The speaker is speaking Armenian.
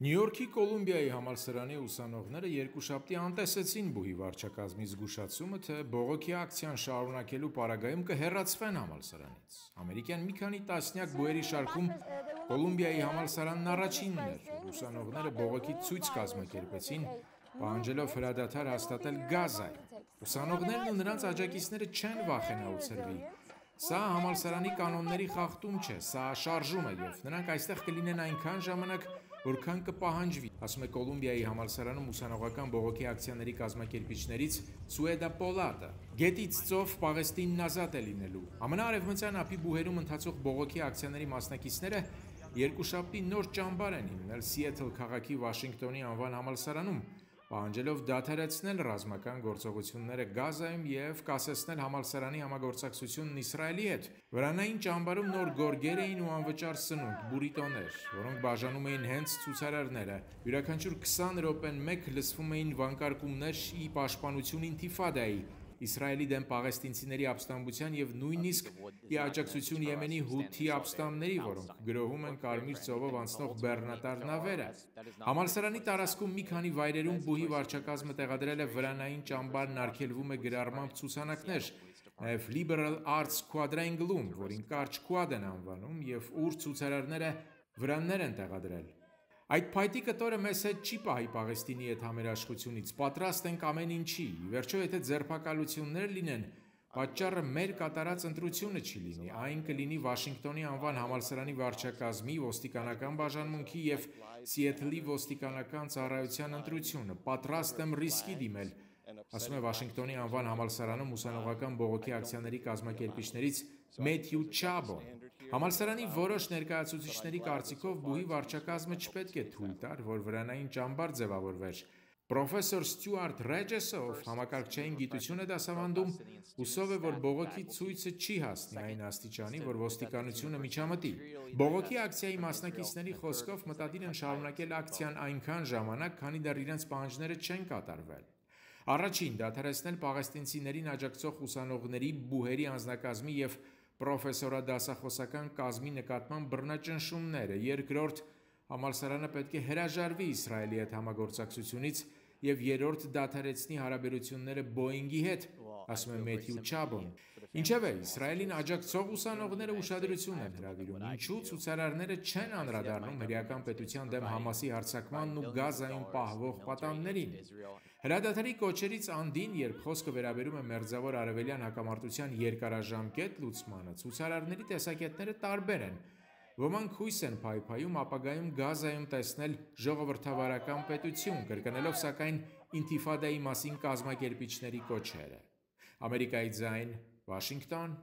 Նյու Յորքի Կոլումբիայի համալսարանի ուսանողները երկուշաբթի անտեսեցին բուհի վարչակազմի զգուշացումը, թե բողոքի ակցիան շարունակելու պարագայում կհեռացվեն համալսարանից։ Ամերիկյան մի քանի տասնյակ բուհերի շարքում Կոլումբիայի համալսարանն առաջինն էր, ուսանողները բողոքի ցույց կազմակերպեցին, պահանջելով հրադադար հաստատել Գազայում։ Ուսանողներն ու նրանց աջակիցները չեն վախենա ցրվի Սա համալսարանի կանոնների խախտում չէ, սա շարժում է եւ նրանք այստեղ կլինեն այնքան ժամանակ, որքան կպահանջվի, ասում է Կոլումբիայի համալսարանում ուսանողական բողոքի ակցիաների կազմակերպիչներից Սուեդա Պոլատը։ Գետից ծով Պաղեստինն ազատ է լինելու։ Ամենաարևմտյան ափի բուհերում ընթացող բողոքի ակցիաների մասնակիցները երկուշաբթի նոր ճամբար են հիմնել Սիեթլ քաղաքի Վաշինգտոնի անվան համալսարանում, պահանջելով դադարեցնել ռազմական գործողությունները Գազայում եւ կասեցնել համալսարանի համագործակցությունն Իսրայելի հետ։ Վրանային ճամբարում նոր գորգեր էին ու անվճար սնունդ, բուրիտոներ, որոնք բաժանում էին հենց ցուցարարները։ Յուրաքանչյուր 20 րոպեն մեկ լսվում էին վանկարկումներ ի պաշտպանություն ինթիֆադայի, Իսրայելի դեմ պաղեստինցիների ապստամբության եւ նույնիսկ ի աջակցություն Եմենի հութի ապստամբների, որոնք գրոհում են Կարմիր ծովով անցնող բեռնատար նավերը։ Համալսարանի տարածքում մի քանի վայրերում բուհի վարչակազմը տեղադրել է վրանային ճամբարն արգելվում է գրառմամբ ցուցանակներ, նաև Liberal Arts Quadrangle-ում, որին կարճ quad են անվանում, եւ ուր ցուցարարները վրաններ են տեղադրել։ Այդ փայտի կտորը մեզ հետ չի պահի Պաղեստինի հետ համերաշխությունից, պատրաստ ենք ամեն ինչի։ Ի վերջո, եթե ձերբակալություններ լինեն, պատճառը մեր կատարած ընտրությունը չի լինի, այն կլինի Վաշինգտոնի անվան համալսարանի վարչակազմի, ոստիկանական բաժանմունքի եւ Սիեթլի ոստիկանական ծառայության ընտրությունը։ Պատրաստ եմ ռիսկի դիմել ասում է Վաշինգտոնի անվան համալսարանում ուսանողական բողոքի ակցիաների կազմակերպիչներից Մեթյու Չաբոն։ Համալսարանի որոշ ներկայացուցիչների կարծիքով բուհի վարչակազմը չպետք է թույլ տար, որ վրանային ճամբար ձևավորվեր։ Պրոֆեսոր Ստյուարտ Ռեջեսը, ով համակարգչային գիտություն է դասավանդում, հուսով է, որ բողոքի ցույցը չի հասնի այն աստիճանի, որ ոստիկանությունը միջամտի։ Բողոքի ակցիայի մասնակիցների խոսքով մտադիր են շարունակել ակցիան այնքան ժամանակ, քանի դեռ իրենց պահանջները չեն կատարվել։ Առաջին դադարեցնել պաղեստինցիներին աջակցող ուսանողների բուհերի անձնակազմի եւ պրոֆեսորադասախոսական կազմի նկատմամբ բռնաճնշումները, երկրորդ համալսարանը պետք է հրաժարվի Իսրայելի հետ համագործակցությունից եւ երրորդ դադարեցնի հարաբերությունները Boeing-ի հետ, ասում է Մեթյու Չաբոն։ Ինչևէ, Իսրայելին աջակցող ուսանողները ուշադրություն են հրավիրում, ինչու ցուցարարները չեն անդրադառնում հրեական պետության դեմ Համասի հարձակմանն ու Գազայում պահվող պատաններին։ Հրադադարի կոչերից անդին, երբ խոսքը վերաբերում է մերձավոր արևելյան հակամարտության երկարաժամկետ լուծմանը, ցուցարարների տեսակետները տարբեր են։ Ոմանք հույս են փայփայում ապագայում Գազայում տեսնել ժողովրդավարական պետություն, կրկնելով սակայն ինթիֆադայի մասին կազմակերպիչների կոչերը։ Ամերիկայի ձայն, Washington?